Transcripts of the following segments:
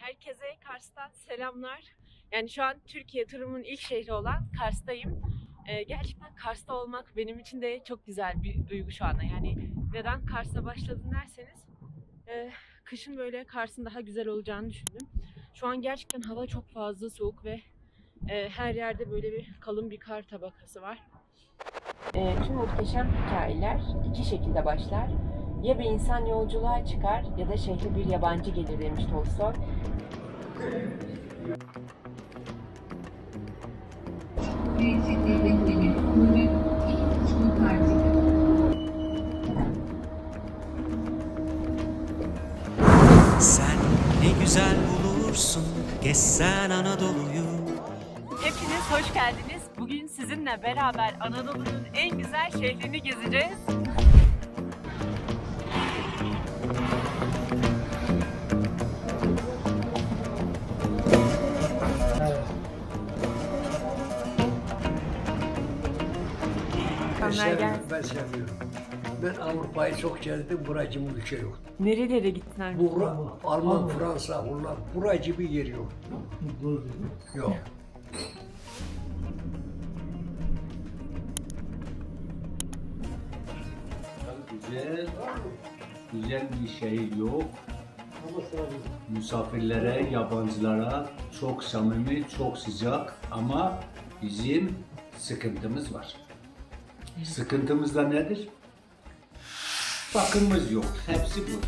Herkese Kars'tan selamlar. Yani şu an Türkiye turumun ilk şehri olan Kars'tayım. Ee, gerçekten Kars'ta olmak benim için de çok güzel bir duygu şu anda. Yani neden Kars'ta başladın derseniz e, kışın böyle Kars'ın daha güzel olacağını düşündüm. Şu an gerçekten hava çok fazla soğuk ve e, her yerde böyle bir kalın bir kar tabakası var. E, tüm muhteşem hikayeler iki şekilde başlar. Ya bir insan yolculuğa çıkar ya da şehre bir yabancı gelir demiş Tolstoy. Devletleri ilk kısmı. Sen ne güzel bulursun Gezsen Anadolu'yu Hepiniz hoş geldiniz. Bugün sizinle beraber Anadolu'nun en güzel şehrini gezeceğiz. Ben seviyorum. Ben Avrupa'yı çok gezdim, buracı bir ülke yok. Nerelere gittin abi? Bura, Alman, Fransa, Hollanda, buracı bir yer yok. Yok. Güzel, güzel bir şehir yok. Misafirlere, yabancılara çok samimi, çok sıcak ama bizim sıkıntımız var. Sıkıntımız da nedir? Bakımımız yok. Hepsi bu.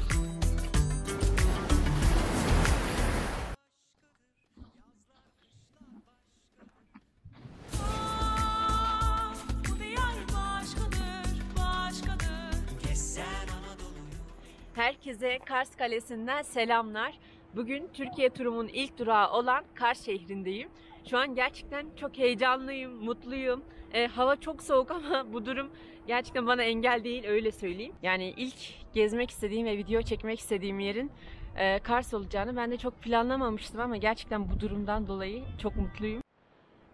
Herkese Kars Kalesi'nden selamlar. Bugün Türkiye turumun ilk durağı olan Kars şehrindeyim. Şu an gerçekten çok heyecanlıyım, mutluyum. E, hava çok soğuk ama bu durum gerçekten bana engel değil öyle söyleyeyim. Yani ilk gezmek istediğim ve video çekmek istediğim yerin e, Kars olacağını ben de çok planlamamıştım ama gerçekten bu durumdan dolayı çok mutluyum.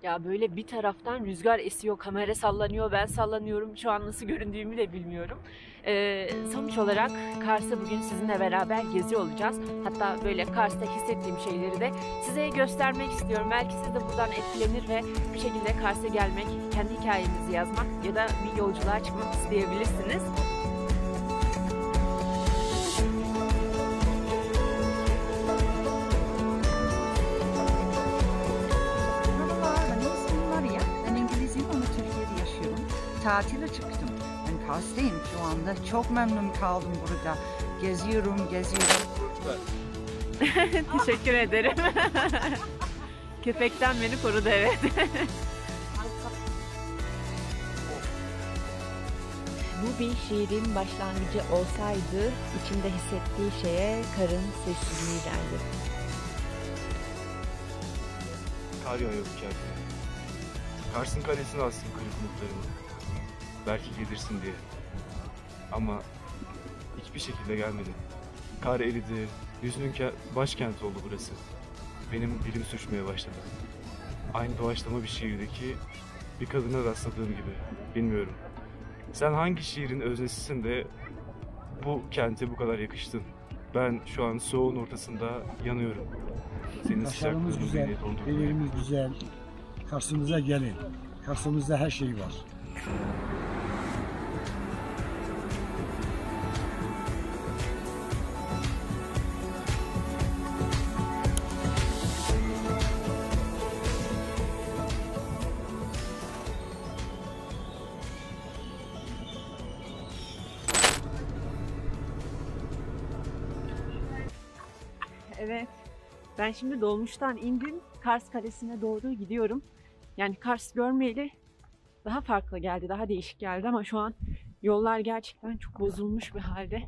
Ya böyle bir taraftan rüzgar esiyor, kamera sallanıyor, ben sallanıyorum. Şu an nasıl göründüğümü de bilmiyorum. Ee, sonuç olarak Kars'ta bugün sizinle beraber geziyor olacağız. Hatta böyle Kars'ta hissettiğim şeyleri de size göstermek istiyorum. Belki siz de buradan etkilenir ve bir şekilde Kars'a gelmek, kendi hikayenizi yazmak ya da bir yolculuğa çıkmak isteyebilirsiniz. Tatile çıktım. Ben Kars'tayım şu anda. Çok memnun kaldım burada. Geziyorum, geziyorum. Teşekkür ederim. Köpekten beni korudu evet. Bu bir şiirin başlangıcı olsaydı içimde hissettiği şeye karın sessizliği derdi. Kar yağıyor bu kente. Kars'ın kalesine astım kırık umutlarımı. Belki gelirsin diye. Ama hiçbir şekilde gelmedin. Kar eridi. Hüznün ke- başkenti oldu burası. Benim dilim sürçmeye başladı. Aynı doğaçlama bir şiirdeki bir kadına rastladığım gibi. Bilmiyorum. Sen hangi şiirin öznesisin de bu kente bu kadar yakıştın? Ben şu an soğuğun ortasında yanıyorum. Senin sıcaklığın güzel, ellerimiz güzel. Kars'ımıza gelin. Kars'ımızda her şey var. Ben şimdi dolmuştan indim. Kars Kalesi'ne doğru gidiyorum. Yani Kars görmeyeli daha farklı geldi, daha değişik geldi ama şu an yollar gerçekten çok bozulmuş bir halde.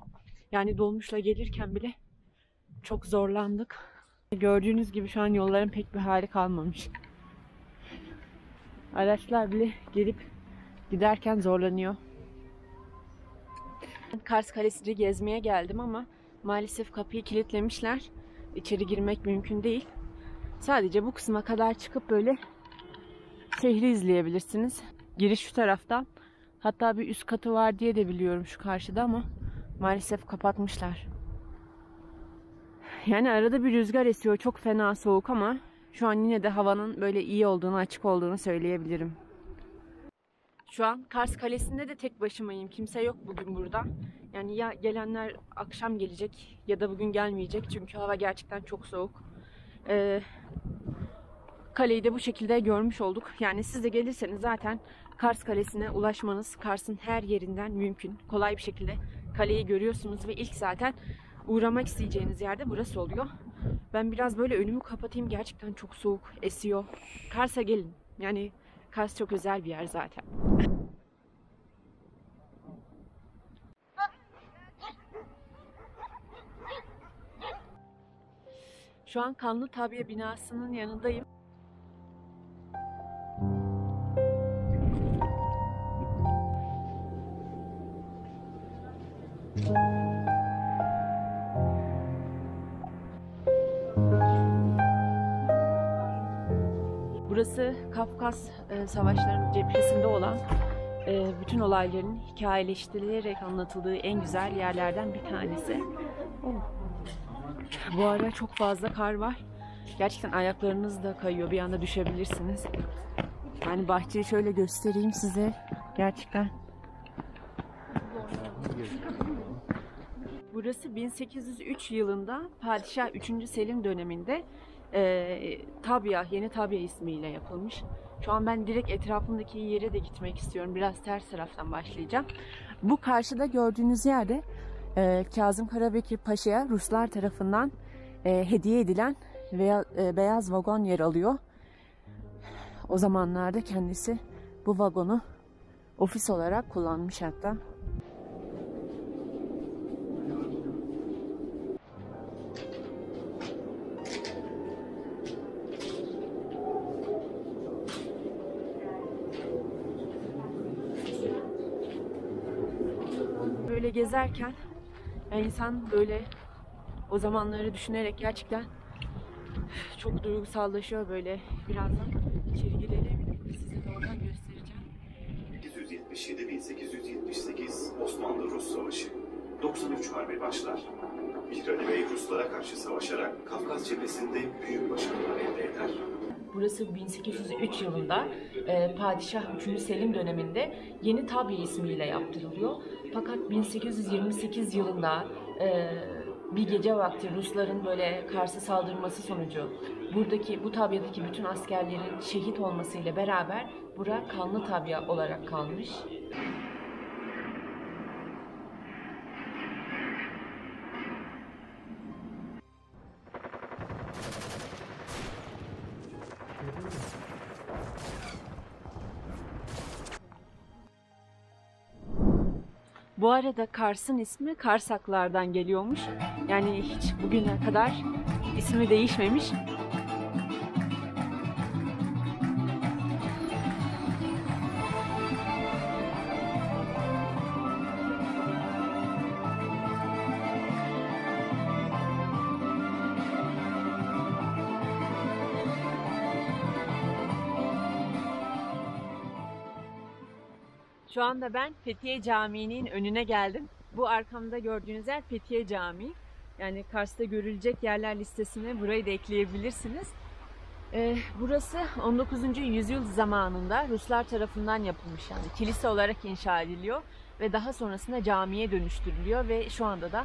Yani dolmuşla gelirken bile çok zorlandık. Gördüğünüz gibi şu an yolların pek bir hali kalmamış. Araçlar bile gelip giderken zorlanıyor. Kars Kalesi'ni gezmeye geldim ama maalesef kapıyı kilitlemişler. İçeri girmek mümkün değil. Sadece bu kısma kadar çıkıp böyle şehri izleyebilirsiniz. Giriş şu taraftan. Hatta bir üst katı var diye de biliyorum şu karşıda ama maalesef kapatmışlar. Yani arada bir rüzgar esiyor. Çok fena soğuk ama şu an yine de havanın böyle iyi olduğunu, açık olduğunu söyleyebilirim. Şu an Kars Kalesi'nde de tek başımayım. Kimse yok bugün burada. Yani ya gelenler akşam gelecek ya da bugün gelmeyecek. Çünkü hava gerçekten çok soğuk. Ee, kaleyi de bu şekilde görmüş olduk. Yani siz de gelirseniz zaten Kars Kalesi'ne ulaşmanız Kars'ın her yerinden mümkün. Kolay bir şekilde kaleyi görüyorsunuz ve ilk zaten uğramak isteyeceğiniz yerde burası oluyor. Ben biraz böyle önümü kapatayım. Gerçekten çok soğuk esiyor. Kars'a gelin. Yani Kars çok özel bir yer zaten. Şu an Kanlı Tabiye binasının yanındayım. Burası Kafkas e, Savaşları'nın cephesinde olan e, bütün olayların hikayeleştirilerek anlatıldığı en güzel yerlerden bir tanesi. Bu ara çok fazla kar var. Gerçekten ayaklarınız da kayıyor. Bir anda düşebilirsiniz. Yani bahçeyi şöyle göstereyim size. Gerçekten. Burası 1803 yılında Padişah 3. Selim döneminde e, Tabya, yeni Tabya ismiyle yapılmış. Şu an ben direkt etrafındaki yere de gitmek istiyorum. Biraz ters taraftan başlayacağım. Bu karşıda gördüğünüz yerde e, Kazım Karabekir Paşa'ya Ruslar tarafından e, hediye edilen veya e, beyaz vagon yer alıyor. O zamanlarda kendisi bu vagonu ofis olarak kullanmış hatta. Böyle gezerken insan böyle o zamanları düşünerek gerçekten çok duygusallaşıyor böyle. Birazdan içeri girelim. Size de oradan göstereceğim. 1877-1878 Osmanlı-Rus Savaşı. 93 Harbi başlar. Mihri Ali Bey Ruslara karşı savaşarak Kafkas cephesinde büyük başarılar elde eder. Burası 1803 yılında e, Padişah 3. Selim döneminde Yeni Tabya ismiyle yaptırılıyor. Fakat 1828 yılında e, bir gece vakti Rusların böyle Kars'a saldırması sonucu buradaki bu tabyadaki bütün askerlerin şehit olmasıyla beraber bura kanlı tabya olarak kalmış. Arada Kars'ın ismi Karsaklardan geliyormuş. Yani hiç bugüne kadar ismi değişmemiş. Şu anda ben Fethiye Camii'nin önüne geldim. Bu arkamda gördüğünüz yer Fethiye Camii. Yani Kars'ta görülecek yerler listesine burayı da ekleyebilirsiniz. Ee, burası 19. yüzyıl zamanında Ruslar tarafından yapılmış yani kilise olarak inşa ediliyor ve daha sonrasında camiye dönüştürülüyor ve şu anda da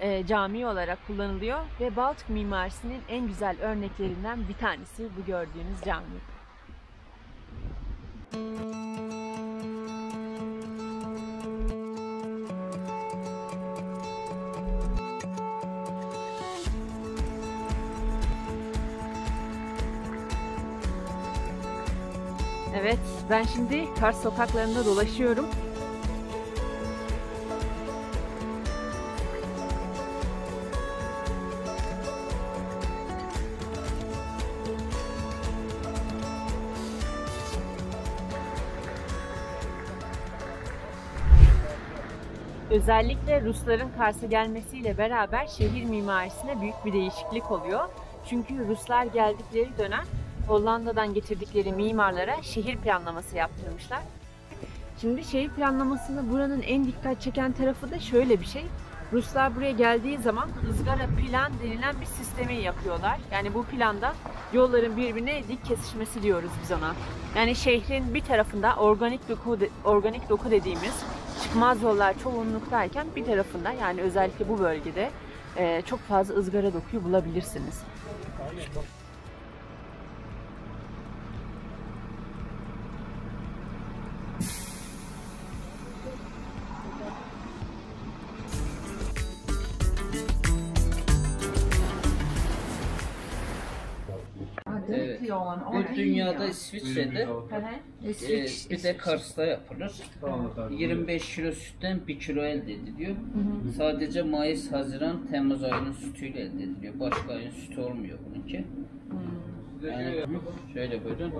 e, cami olarak kullanılıyor ve Baltık mimarisinin en güzel örneklerinden bir tanesi bu gördüğünüz cami. Evet, ben şimdi Kars sokaklarında dolaşıyorum. Özellikle Rusların Kars'a gelmesiyle beraber şehir mimarisine büyük bir değişiklik oluyor. Çünkü Ruslar geldikleri dönem Hollanda'dan getirdikleri mimarlara şehir planlaması yaptırmışlar. Şimdi şehir planlamasında buranın en dikkat çeken tarafı da şöyle bir şey. Ruslar buraya geldiği zaman ızgara plan denilen bir sistemi yapıyorlar. Yani bu planda yolların birbirine dik kesişmesi diyoruz biz ona. Yani şehrin bir tarafında organik doku, organik doku dediğimiz çıkmaz yollar çoğunluktayken bir tarafında yani özellikle bu bölgede çok fazla ızgara dokuyu bulabilirsiniz. Bu dünyada İsviçre'de e, bir de Kars'ta yapılır. 25 kilo sütten 1 kilo elde ediliyor. Sadece Mayıs, Haziran, Temmuz ayının sütüyle elde ediliyor. Başka ayın sütü olmuyor bununki. Yani şöyle buyurun.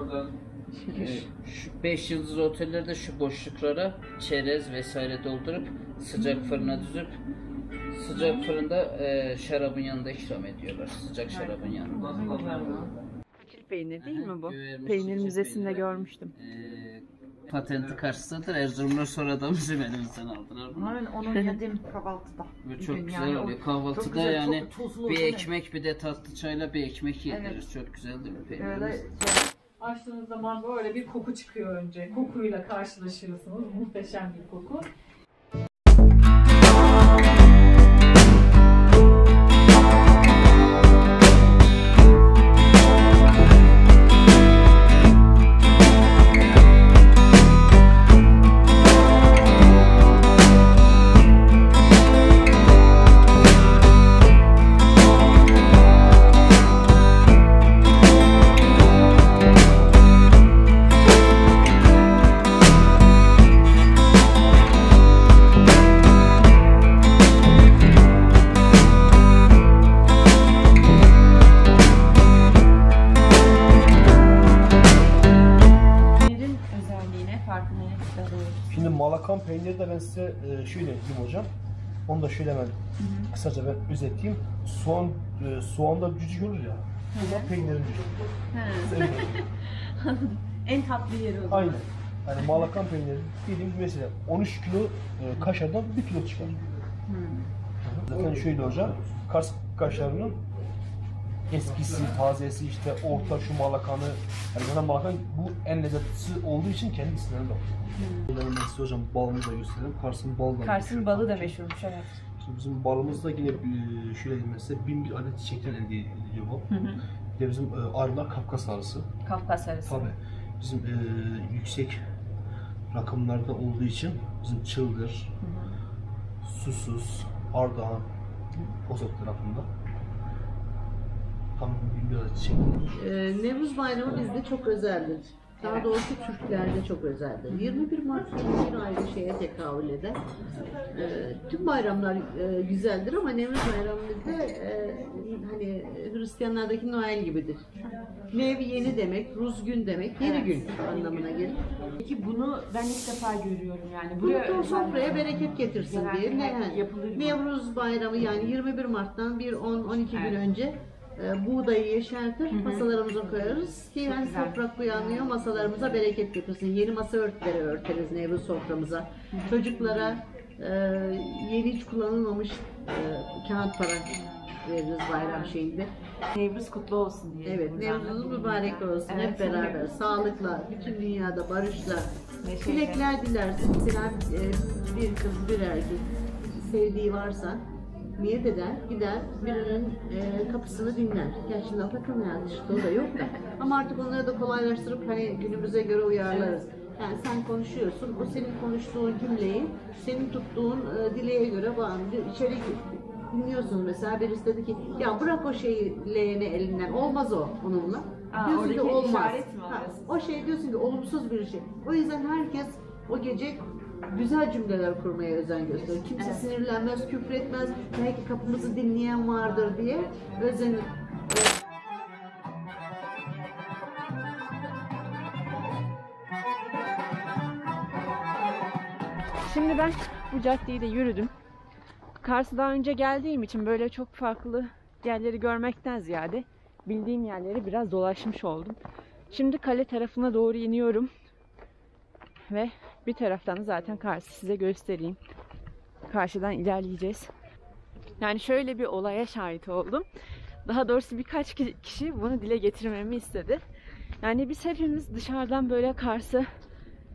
Şu 5 yıldız otellerde şu boşluklara çerez vesaire doldurup sıcak fırına düzüp sıcak fırında e, şarabın yanında ikram ediyorlar. Sıcak şarabın yanında. Peynir değil mi bu? Peynir müzesinde peyniri. görmüştüm. Ee, patenti karşısındadır. Erzurumlar sonradan bizim elimizden aldılar bunu. Aynen onu yedim kahvaltıda. Bu çok Bugün güzel yani o- oluyor. çok Kahvaltıda güzel, yani tuzlu bir oluyor. ekmek bir de tatlı çayla bir ekmek yedirir. Evet. Çok güzeldir bu Böyle peynirimiz. Açtığınız zaman böyle bir koku çıkıyor önce. Kokuyla karşılaşıyorsunuz. Muhteşem bir koku. Özelliğine, farkına ne alıyoruz? Şimdi malakan peyniri de ben size e, şöyle diyeyim hocam. Onu da şöyle hemen kısaca ben özetleyeyim. Soğan, e, soğanda cücük olur ya. Da peynirin cücüğü. en tatlı yeri o zaman. Aynen. Yani malakan peyniri dediğimiz mesela 13 kilo e, kaşardan 1 kilo çıkar. Zaten şöyle hocam. Kars kaşarının eskisi, tazesi işte orta şu malakanı yani zaten malakan bu en lezzetlisi olduğu için kendi bak. Ben size hocam balını da göstereyim. Kars'ın balı da Kars'ın meşhur. balı da meşhurmuş evet. Şimdi bizim balımız da yine e, şöyle size bin bir adet çiçekten elde ediliyor bu. Hı hı. Bir de bizim e, arılar Kafkas arısı. Kafkas arısı. Tabii. Bizim e, yüksek rakımlarda olduğu için bizim çıldır, susuz, ardahan, Bozok tarafında. Tam bin bir adet çiçek. Ee, Nevruz Bayramı bizde çok özeldir. Daha doğrusu Türklerde çok özeldir. 21 Mart bir ayrı şeye tekabül eder. Ee, tüm bayramlar e, güzeldir ama Nevruz Bayramı bizde e, hani Hristiyanlardaki Noel gibidir. Nev yeni demek, Ruz gün demek, yeni gün anlamına gelir. Peki bunu ben ilk defa görüyorum yani. Buraya sofraya bereket getirsin diye. Ne. Nevruz Bayramı yani 21 Mart'tan bir 10-12 gün önce e, buğdayı yeşertir, masalarımıza koyarız ki yani güzel. toprak uyanıyor, masalarımıza bereket getirsin. Yeni masa örtüleri örteriz Nevruz soframıza. Çocuklara e, yeni hiç kullanılmamış e, kağıt para veririz bayram şeyinde. Nevruz kutlu olsun diye. Evet, Nevruz'unuz mübarek olsun Evet. hep beraber. Sağlıkla, bütün dünyada barışla. Neşeyle. Dilekler dilersin. Mesela e, bir kız, bir erkek sevdiği varsa niyet eder, gider birinin e, kapısını dinler. Gerçi akım yani işte o da yok da. Ama artık onları da kolaylaştırıp hani günümüze göre uyarlarız. Yani sen konuşuyorsun, o senin konuştuğun cümleyi senin tuttuğun e, dileğe göre bağlı. İçeri dinliyorsunuz mesela birisi dedi ki ya bırak o şeyi leğeni elinden olmaz o onunla. Aa, diyorsun ki olmaz. Ha, o şey diyorsun ki olumsuz bir şey. O yüzden herkes o gece güzel cümleler kurmaya özen gösterir. Kimse Evet. sinirlenmez, küfretmez. Belki kapımızı dinleyen vardır diye özenir. Şimdi ben bu caddeyi de yürüdüm. Kars'a daha önce geldiğim için böyle çok farklı yerleri görmekten ziyade bildiğim yerleri biraz dolaşmış oldum. Şimdi kale tarafına doğru iniyorum. Ve bir taraftan da zaten Kars'ı size göstereyim. Karşıdan ilerleyeceğiz. Yani şöyle bir olaya şahit oldum. Daha doğrusu birkaç ki- kişi bunu dile getirmemi istedi. Yani biz hepimiz dışarıdan böyle Kars'ı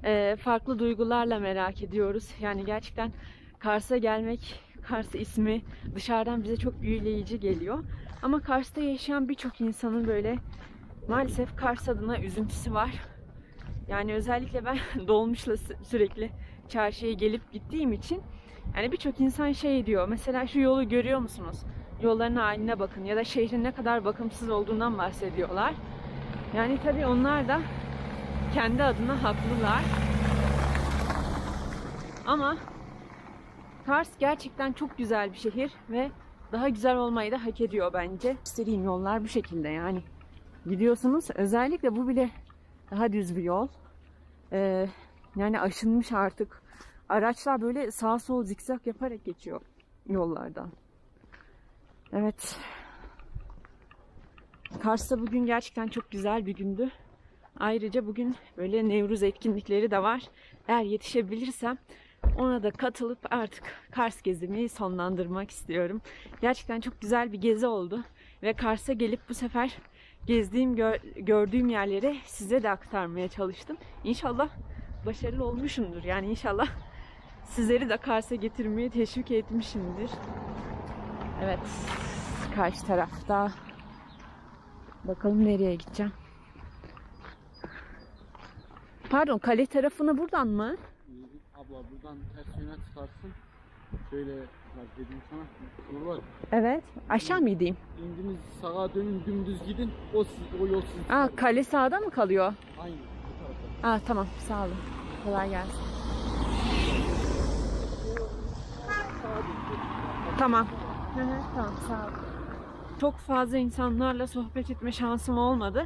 e, farklı duygularla merak ediyoruz. Yani gerçekten Kars'a gelmek, Kars ismi dışarıdan bize çok büyüleyici geliyor. Ama Kars'ta yaşayan birçok insanın böyle maalesef Kars adına üzüntüsü var. Yani özellikle ben dolmuşla sü- sürekli çarşıya gelip gittiğim için yani birçok insan şey diyor. Mesela şu yolu görüyor musunuz? Yolların haline bakın ya da şehrin ne kadar bakımsız olduğundan bahsediyorlar. Yani tabii onlar da kendi adına haklılar. Ama Kars gerçekten çok güzel bir şehir ve daha güzel olmayı da hak ediyor bence. İstediğim yollar bu şekilde yani. Gidiyorsunuz özellikle bu bile daha düz bir yol. Ee, yani aşınmış artık. Araçlar böyle sağ sol zikzak yaparak geçiyor yollardan. Evet. Kars'ta bugün gerçekten çok güzel bir gündü. Ayrıca bugün böyle Nevruz etkinlikleri de var. Eğer yetişebilirsem ona da katılıp artık Kars gezimi sonlandırmak istiyorum. Gerçekten çok güzel bir gezi oldu. Ve Kars'a gelip bu sefer gezdiğim, gör- gördüğüm yerleri size de aktarmaya çalıştım. İnşallah başarılı olmuşumdur. Yani inşallah sizleri de Kars'a getirmeye teşvik etmişimdir. Evet, karşı tarafta. Bakalım nereye gideceğim. Pardon, kale tarafına buradan mı? Abla buradan ters yöne çıkarsın. Şöyle bak dedim sana. Yol var. Evet, aşağı mı gideyim? İndiniz sağa dönün dümdüz gidin. O, siz- o yol sizin. Aa, kale sağda mı kalıyor? Aynen bu tarafta. Aa, tamam, sağ olun. Kolay gelsin. Tamam. Hı hı, tamam, sağ olun. Çok fazla insanlarla sohbet etme şansım olmadı.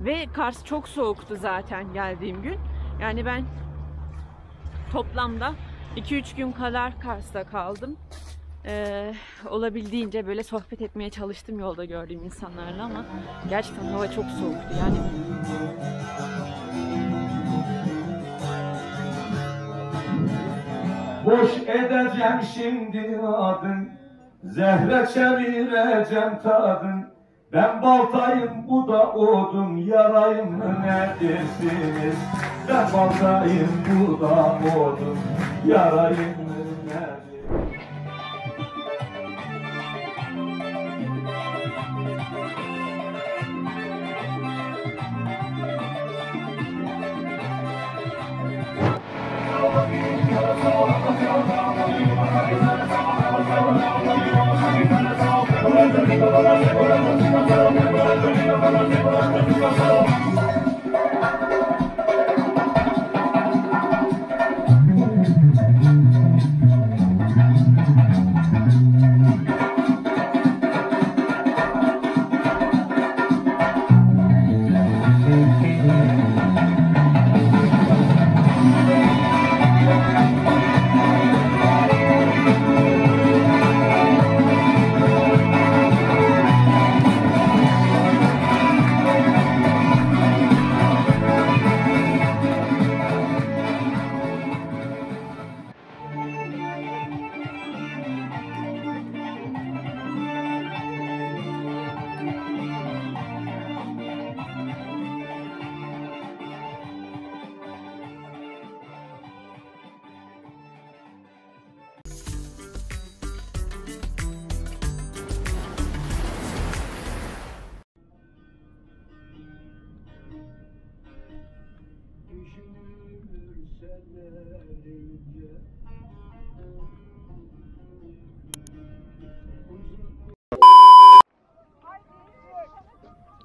Ve Kars çok soğuktu zaten geldiğim gün. Yani ben toplamda 2-3 gün kadar Kars'ta kaldım. Ee, olabildiğince böyle sohbet etmeye çalıştım yolda gördüğüm insanlarla ama gerçekten hava çok soğuktu. Yani Boş edeceğim şimdi adın Zehre çevireceğim tadın Ben baltayım bu da odun Yarayım mı nedirsiniz Ben baltayım bu da odun Yarayım mı nedir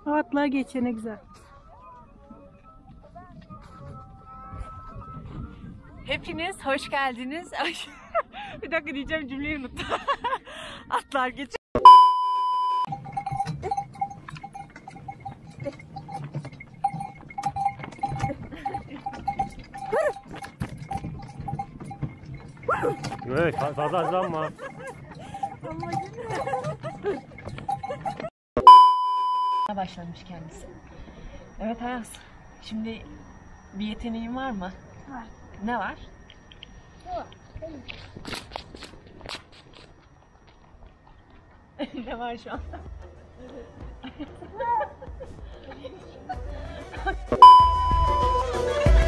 Atla geçene güzel. Hepiniz hoş geldiniz. Ay, bir dakika diyeceğim cümleyi unuttum. Atlar geç. Evet, fazla hızlanma. başlamış kendisi. Evet Ayaz. Şimdi bir yeteneğin var mı? Var. Ne var? ne var şu anda?